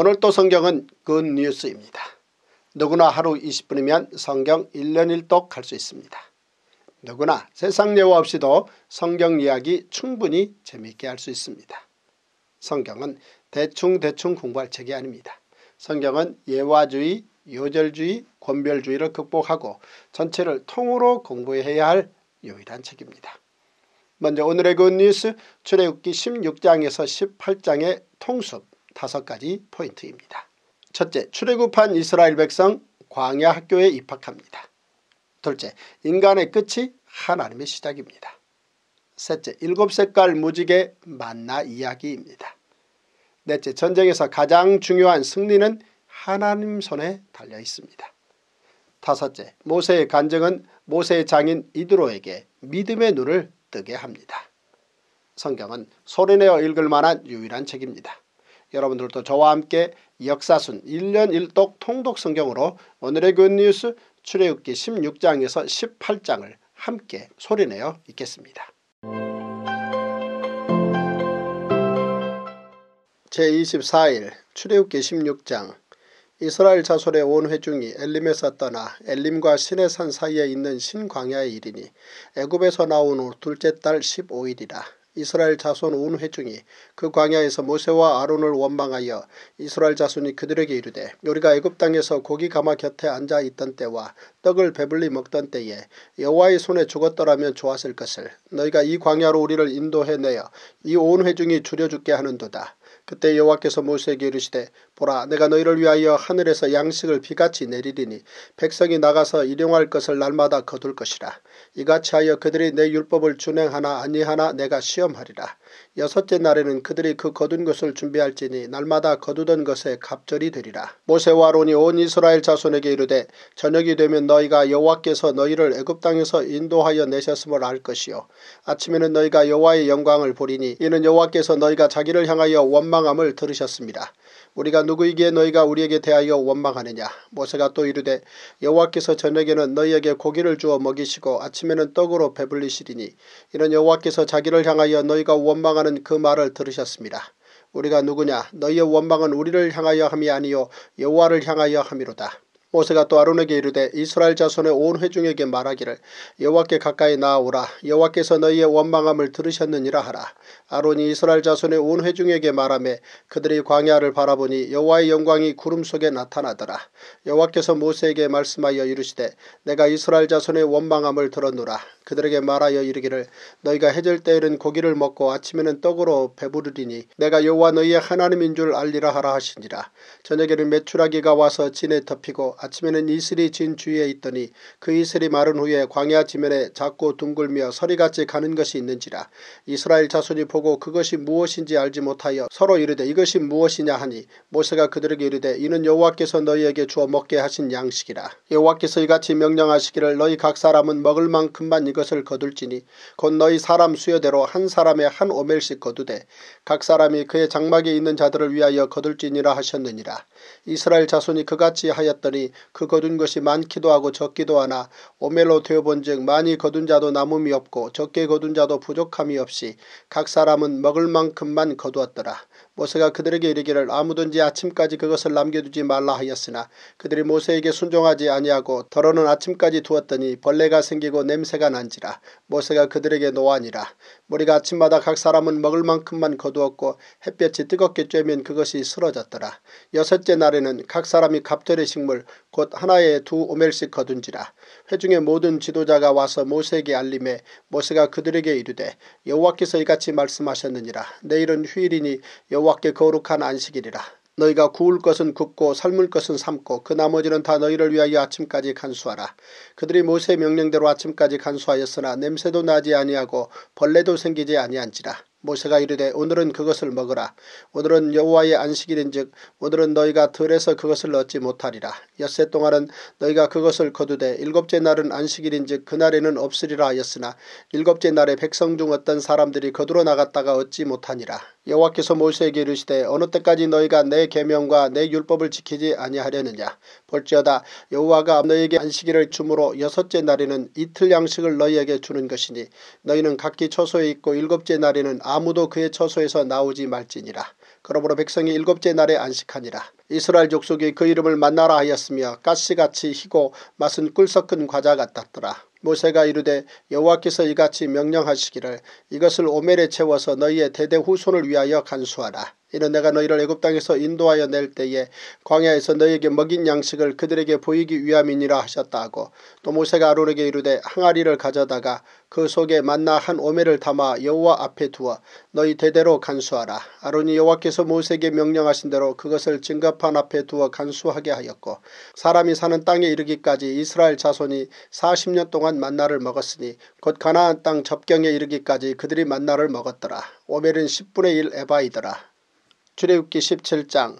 오늘 또 성경은 굿뉴스입니다. 누구나 하루 20분이면 성경 1년 1독 할 수 있습니다. 누구나 세상 예화 없이도 성경 이야기 충분히 재미있게 할 수 있습니다. 성경은 대충대충 공부할 책이 아닙니다. 성경은 예화주의, 요절주의, 권별주의를 극복하고 전체를 통으로 공부해야 할 유일한 책입니다. 먼저 오늘의 굿뉴스 출애굽기 16장에서 18장의 통습 5가지 포인트입니다. 첫째, 출애굽한 이스라엘 백성 광야 학교에 입학합니다. 둘째, 인간의 끝이 하나님의 시작입니다. 셋째, 일곱 색깔 무지개 만나 이야기입니다. 넷째, 전쟁에서 가장 중요한 승리는 하나님 손에 달려 있습니다. 다섯째, 모세의 간증은 모세의 장인 이드로에게 믿음의 눈을 뜨게 합니다. 성경은 소리내어 읽을 만한 유일한 책입니다. 여러분들도 저와 함께 역사순 1년 1독 통독 성경으로 오늘의 굿뉴스 출애굽기 16장에서 18장을 함께 소리내어 읽겠습니다. 제24일 출애굽기 16장 이스라엘 자손의 온 회중이 엘림에서 떠나 엘림과 시내산 사이에 있는 신광야에 이르니 애굽에서 나온 후 둘째 달 15일이라 이스라엘 자손 온 회중이 그 광야에서 모세와 아론을 원망하여 이스라엘 자손이 그들에게 이르되 우리가 애굽 땅에서 고기 가마 곁에 앉아 있던 때와 떡을 배불리 먹던 때에 여호와의 손에 죽었더라면 좋았을 것을 너희가 이 광야로 우리를 인도해내어 이 온 회중이 줄여 죽게 하는도다. 그때 여호와께서 모세에게 이르시되 보라 내가 너희를 위하여 하늘에서 양식을 비같이 내리리니 백성이 나가서 일용할 것을 날마다 거둘 것이라. 이같이 하여 그들이 내 율법을 준행하나 아니하나 내가 시험하리라. 여섯째 날에는 그들이 그 거둔 것을 준비할지니 날마다 거두던 것에 갑절이 되리라. 모세와 아론이 온 이스라엘 자손에게 이르되 저녁이 되면 너희가 여호와께서 너희를 애굽 땅에서 인도하여 내셨음을 알 것이요 아침에는 너희가 여호와의 영광을 보리니 이는 여호와께서 너희가 자기를 향하여 원망함을 들으셨습니다. 우리가 누구이기에 너희가 우리에게 대하여 원망하느냐 모세가 또 이르되 여호와께서 저녁에는 너희에게 고기를 주어 먹이시고 아침에는 떡으로 배불리시리니 이는 여호와께서 자기를 향하여 너희가 원망 하는 그 말을 들으셨습니다. 우리가 누구냐 너희의 원망은 우리를 향하여 함이 아니요 여호와를 향하여 함이로다. 모세가 또 아론에게 이르되 이스라엘 자손의 온 회중에게 말하기를 여호와께 가까이 나아오라 여호와께서 너희의 원망함을 들으셨느니라 하라. 아론이 이스라엘 자손의 온 회중에게 말하며 그들이 광야를 바라보니 여호와의 영광이 구름 속에 나타나더라. 여호와께서 모세에게 말씀하여 이르시되 내가 이스라엘 자손의 원망함을 들었노라. 그들에게 말하여 이르기를 너희가 해질 때에는 고기를 먹고 아침에는 떡으로 배부르리니 내가 여호와 너희의 하나님인 줄 알리라 하라 하시니라. 저녁에는 메추라기가 와서 진에 덮이고 아침에는 이슬이 진 주위에 있더니 그 이슬이 마른 후에 광야 지면에 작고 둥글며 서리같이 가는 것이 있는지라. 이스라엘 자손이 보고 그것이 무엇인지 알지 못하여 서로 이르되 이것이 무엇이냐 하니 모세가 그들에게 이르되 이는 여호와께서 너희에게 주어 먹게 하신 양식이라. 여호와께서 이같이 명령하시기를 너희 각 사람은 먹을 만큼만 이 것을 거둘지니 곧 너희 사람 수여대로 한 사람에 한 오멜씩 거두되 각 사람이 그의 장막에 있는 자들을 위하여 거둘지니라 하셨느니라. 이스라엘 자손이 그같이 하였더니 그 거둔 것이 많기도 하고 적기도 하나 오멜로 되어본즉 많이 거둔 자도 남음이 없고 적게 거둔 자도 부족함이 없이 각 사람은 먹을 만큼만 거두었더라. 모세가 그들에게 이르기를 아무든지 아침까지 그것을 남겨두지 말라 하였으나 그들이 모세에게 순종하지 아니하고 더러는 아침까지 두었더니 벌레가 생기고 냄새가 난지라 모세가 그들에게 노하니라. 우리가 아침마다 각 사람은 먹을 만큼만 거두었고 햇볕이 뜨겁게 쬐면 그것이 쓰러졌더라. 여섯째 날에는 각 사람이 갑절의 식물 곧 하나에 두 오멜씩 거둔지라 회중의 모든 지도자가 와서 모세에게 알림해 모세가 그들에게 이르되 여호와께서 이같이 말씀하셨느니라 내일은 휴일이니 여호와께 거룩한 안식일이라 너희가 구울 것은 굽고 삶을 것은 삶고 그 나머지는 다 너희를 위하여 아침까지 간수하라. 그들이 모세의 명령대로 아침까지 간수하였으나 냄새도 나지 아니하고 벌레도 생기지 아니한지라. 모세가 이르되 오늘은 그것을 먹으라. 오늘은 여호와의 안식일인즉 오늘은 너희가 들에서 그것을 얻지 못하리라. 엿새 동안은 너희가 그것을 거두되 일곱째 날은 안식일인즉 그날에는 없으리라 하였으나 일곱째 날에 백성 중 어떤 사람들이 거두러 나갔다가 얻지 못하니라. 여호와께서 모세에게 이르시되 어느 때까지 너희가 내 계명과 내 율법을 지키지 아니하려느냐. 볼지어다 여호와가 너희에게 안식일을 주므로 여섯째 날에는 이틀 양식을 너희에게 주는 것이니 너희는 각기 처소에 있고 일곱째 날에는 아무도 그의 처소에서 나오지 말지니라. 그러므로 백성이 일곱째 날에 안식하니라. 이스라엘 족속이 그 이름을 만나라 하였으며 가시같이 희고 맛은 꿀 섞은 과자 같았더라. 모세가 이르되 여호와께서 이같이 명령하시기를 이것을 오멜에 채워서 너희의 대대 후손을 위하여 간수하라. 이는 내가 너희를 애굽 땅에서 인도하여 낼 때에 광야에서 너희에게 먹인 양식을 그들에게 보이기 위함이니라 하셨다 하고 또 모세가 아론에게 이르되 항아리를 가져다가 그 속에 만나 한 오매를 담아 여호와 앞에 두어 너희 대대로 간수하라. 아론이 여호와께서 모세에게 명령하신 대로 그것을 증거판 앞에 두어 간수하게 하였고 사람이 사는 땅에 이르기까지 이스라엘 자손이 40년 동안 만나를 먹었으니 곧 가나안 땅 접경에 이르기까지 그들이 만나를 먹었더라. 오멜은 10분의 1 에바이더라. 출애굽기 17장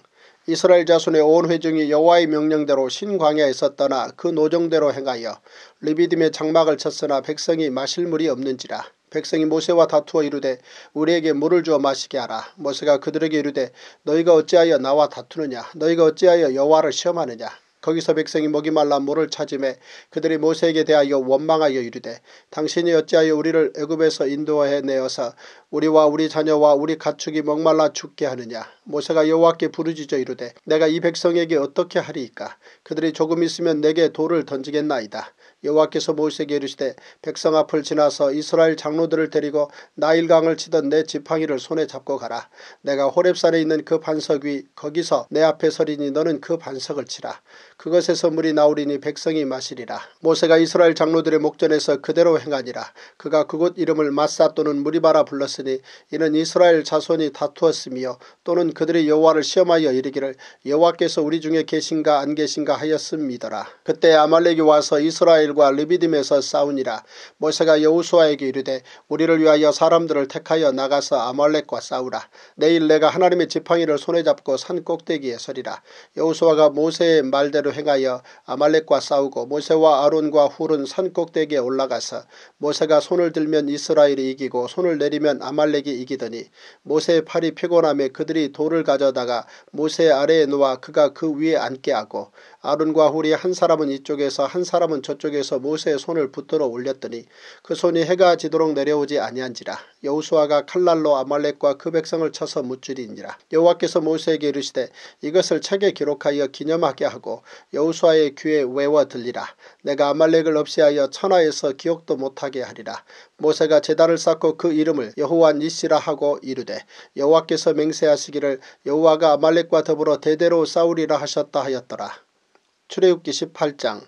이스라엘 자손의 온 회중이 여호와의 명령대로 신광야에서 떠나 그 노정대로 행하여 리비딤의 장막을 쳤으나 백성이 마실 물이 없는지라. 백성이 모세와 다투어 이르되 우리에게 물을 주어 마시게 하라. 모세가 그들에게 이르되 너희가 어찌하여 나와 다투느냐 너희가 어찌하여 여호와를 시험하느냐 거기서 백성이 목이 말라 물을 찾음에 그들이 모세에게 대하여 원망하여 이르되 당신이 어찌하여 우리를 애굽에서 인도해 내어서 우리와 우리 자녀와 우리 가축이 목말라 죽게 하느냐? 모세가 여호와께 부르짖어 이르되 내가 이 백성에게 어떻게 하리이까? 그들이 조금 있으면 내게 돌을 던지겠나이다 여호와께서 모세에게 이르시되 백성 앞을 지나서 이스라엘 장로들을 데리고 나일강을 치던 내 지팡이를 손에 잡고 가라. 내가 호렙산에 있는 그 반석 위 거기서 내 앞에 서리니 너는 그 반석을 치라. 그것에서 물이 나오리니 백성이 마시리라. 모세가 이스라엘 장로들의 목전에서 그대로 행하니라. 그가 그곳 이름을 마사 또는 무리바라 불렀으니 이는 이스라엘 자손이 다투었으며 또는 그들이 여호와를 시험하여 이르기를 여호와께서 우리 중에 계신가 안 계신가 하였음이더라. 그때 아말렉이 와서 이스라엘 과 르비딤에서 싸우니라. 모세가 여우수아에게 이르되 우리를 위하여 사람들을 택하여 나가서 아말렉과 싸우라. 내일 내가 하나님의 지팡이를 손에 잡고 산 꼭대기에 서리라. 여우수아가 모세의 말대로 대로 행하여 아말렉과 싸우고 모세와 아론과 훌은 산 꼭대기에 올라가서 모세가 손을 들면 이스라엘이 이기고 손을 내리면 아말렉이 이기더니 모세의 팔이 피곤함에 그들이 돌을 가져다가 모세 아래에 놓아 그가 그 위에 앉게 하고 아론과 훌이 한 사람은 이쪽에서 한 사람은 저쪽에서 모세의 손을 붙들어 올렸더니 그 손이 해가 지도록 내려오지 아니한지라 여우수아가 칼날로 아말렉과 그 백성을 쳐서 무찌리니라 여호와께서 모세에게 이르시되 이것을 책에 기록하여 기념하게 하고 여우수아의 귀에 외워 들리라 내가 아말렉을 없애하여 천하에서 기억도 못하게 하리라 모세가 제단을 쌓고 그 이름을 여호와 니시라 하고 이르되 여호와께서 맹세하시기를 여호와가 아말렉과 더불어 대대로 싸우리라 하셨다 하였더라 출애굽기 18장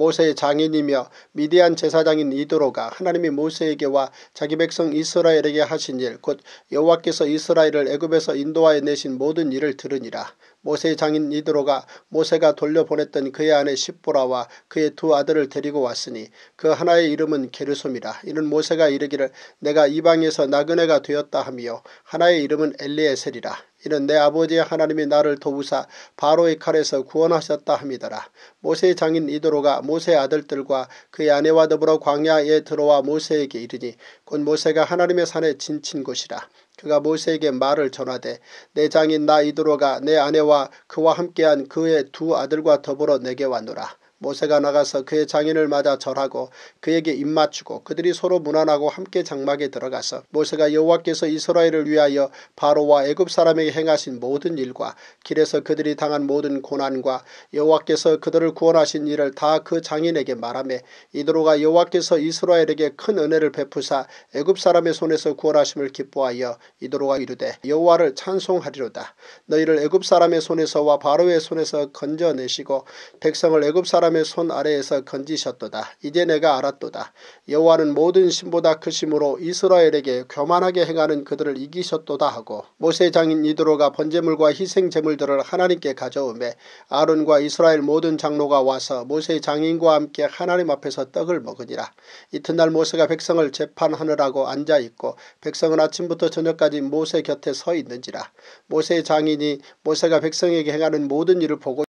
모세의 장인이며 미디안 제사장인 이도로가 하나님이 모세에게 와 자기 백성 이스라엘에게 하신 일 곧 여호와께서 이스라엘을 애굽에서 인도하여 내신 모든 일을 들으니라. 모세의 장인 이드로가 모세가 돌려보냈던 그의 아내 십보라와 그의 두 아들을 데리고 왔으니 그 하나의 이름은 게르솜이라. 이는 모세가 이르기를 내가 이방에서 나그네가 되었다 하며 하나의 이름은 엘리에셀이라. 이는 내 아버지의 하나님이 나를 도우사 바로의 칼에서 구원하셨다 함이더라. 모세의 장인 이도로가 모세의 아들들과 그의 아내와 더불어 광야에 들어와 모세에게 이르니 곧 모세가 하나님의 산에 진친 곳이라. 그가 모세에게 말을 전하되 내 장인 나 이도로가 내 아내와 그와 함께한 그의 두 아들과 더불어 내게 왔노라. 모세가 나가서 그의 장인을 맞아 절하고 그에게 입맞추고 그들이 서로 무난하고 함께 장막에 들어가서 모세가 여호와께서 이스라엘을 위하여 바로와 애굽 사람에게 행하신 모든 일과 길에서 그들이 당한 모든 고난과 여호와께서 그들을 구원하신 일을 다 그 장인에게 말하며 이도로가 여호와께서 이스라엘에게 큰 은혜를 베푸사 애굽 사람의 손에서 구원하심을 기뻐하여 이도로가 이르되 여호와를 찬송하리로다. 너희를 애굽 사람의 손에서와 바로의 손에서 건져내시고 백성을 애굽 사람 사람의 손 아래에서 건지셨도다. 이제 내가 알았도다. 여호와는 모든 신보다 크심으로 이스라엘에게 교만하게 행하는 그들을 이기셨도다 하고 모세 장인 이드로가 번제물과 희생제물들을 하나님께 가져오매 아론과 이스라엘 모든 장로가 와서 모세 장인과 함께 하나님 앞에서 떡을 먹으니라. 이튿날 모세가 백성을 재판하느라고 앉아있고 백성은 아침부터 저녁까지 모세 곁에 서 있는지라. 모세 장인이 모세가 백성에게 행하는 모든 일을 보고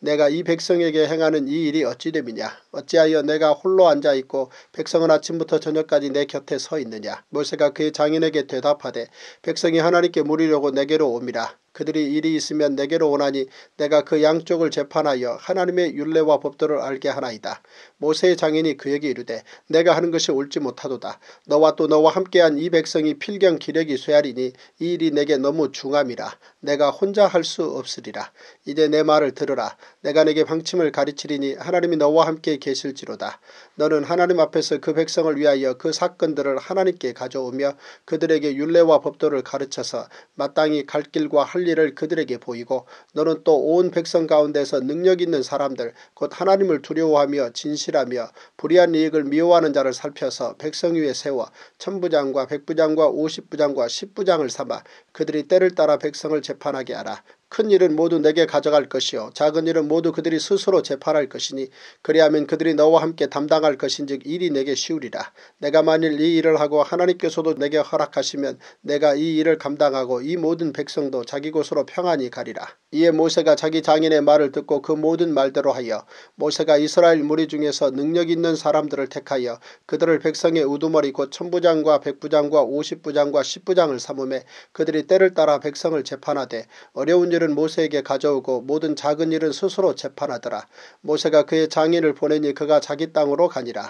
내가 이 백성에게 행하는 이 일이 어찌됨이냐 어찌하여 내가 홀로 앉아있고 백성은 아침부터 저녁까지 내 곁에 서 있느냐 모세가 그의 장인에게 대답하되 백성이 하나님께 물으려고 내게로 옵니다. 그들이 일이 있으면 내게로 오나니 내가 그 양쪽을 재판하여 하나님의 율례와 법도를 알게 하나이다. 모세의 장인이 그에게 이르되 내가 하는 것이 옳지 못하도다. 너와 또 너와 함께한 이 백성이 필경 기력이 쇠하리니 이 일이 내게 너무 중함이라. 내가 혼자 할 수 없으리라. 이제 내 말을 들으라. 내가 내게 방침을 가르치리니 하나님이 너와 함께 계실지로다. 너는 하나님 앞에서 그 백성을 위하여 그 사건들을 하나님께 가져오며 그들에게 율례와 법도를 가르쳐서 마땅히 갈 길과 할 일을 그들에게 보이고 너는 또 온 백성 가운데서 능력 있는 사람들 곧 하나님을 두려워하며 진실하며 불의한 이익을 미워하는 자를 살펴서 백성 위에 세워 천부장과 백부장과 오십부장과 십부장을 삼아 그들이 때를 따라 백성을 재판하게 하라. 큰 일은 모두 내게 가져갈 것이요 작은 일은 모두 그들이 스스로 재판할 것이니 그리하면 그들이 너와 함께 담당할 것인즉 일이 내게 쉬우리라. 내가 만일 이 일을 하고 하나님께서도 내게 허락하시면 내가 이 일을 감당하고 이 모든 백성도 자기 곳으로 평안히 가리라. 이에 모세가 자기 장인의 말을 듣고 그 모든 말대로 하여 모세가 이스라엘 무리 중에서 능력 있는 사람들을 택하여 그들을 백성의 우두머리 곧 천부장과 백부장과 오십부장과 십부장을 삼음해 그들이 때를 따라 백성을 재판하되 어려운 일은 모세에게 가져오고 모든 작은 일은 스스로 재판하더라. 모세가 그의 장인을 보내니 그가 자기 땅으로 가니라.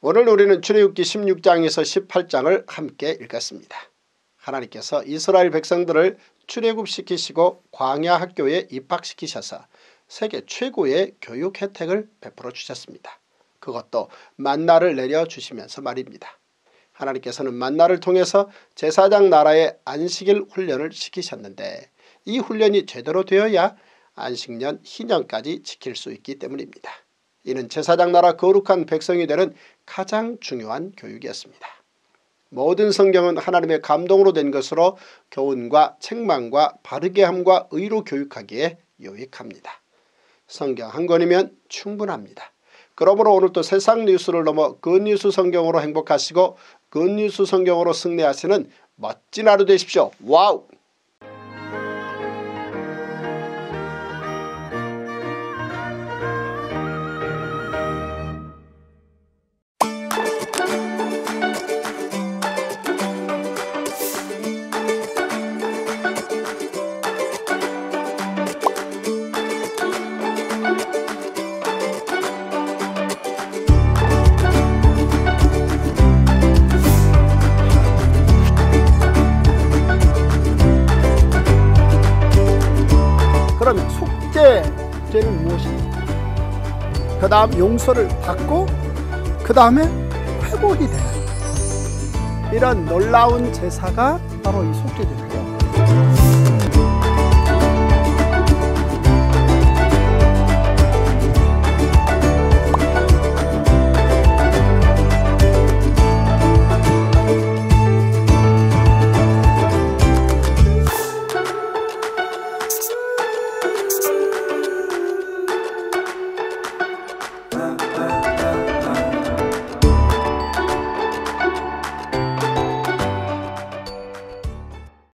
오늘 우리는 출애굽기 16장에서 18장을 함께 읽었습니다. 하나님께서 이스라엘 백성들을 출애굽시키시고 광야 학교에 입학시키셔서 세계 최고의 교육 혜택을 베풀어 주셨습니다. 그것도 만나를 내려 주시면서 말입니다. 하나님께서는 만나를 통해서 제사장 나라의 안식일 훈련을 시키셨는데 이 훈련이 제대로 되어야 안식년 희년까지 지킬 수 있기 때문입니다. 이는 제사장 나라 거룩한 백성이 되는 가장 중요한 교육이었습니다. 모든 성경은 하나님의 감동으로 된 것으로 교훈과 책망과 바르게함과 의로 교육하기에 유익합니다. 성경 한 권이면 충분합니다. 그러므로 오늘도 세상 뉴스를 넘어 Good News 성경으로 행복하시고 Good News 성경으로 승리하시는 멋진 하루 되십시오. 와우! 그 다음 용서를 받고 그 다음에 회복이 되는 이런 놀라운 제사가 바로 이 속죄제입니다.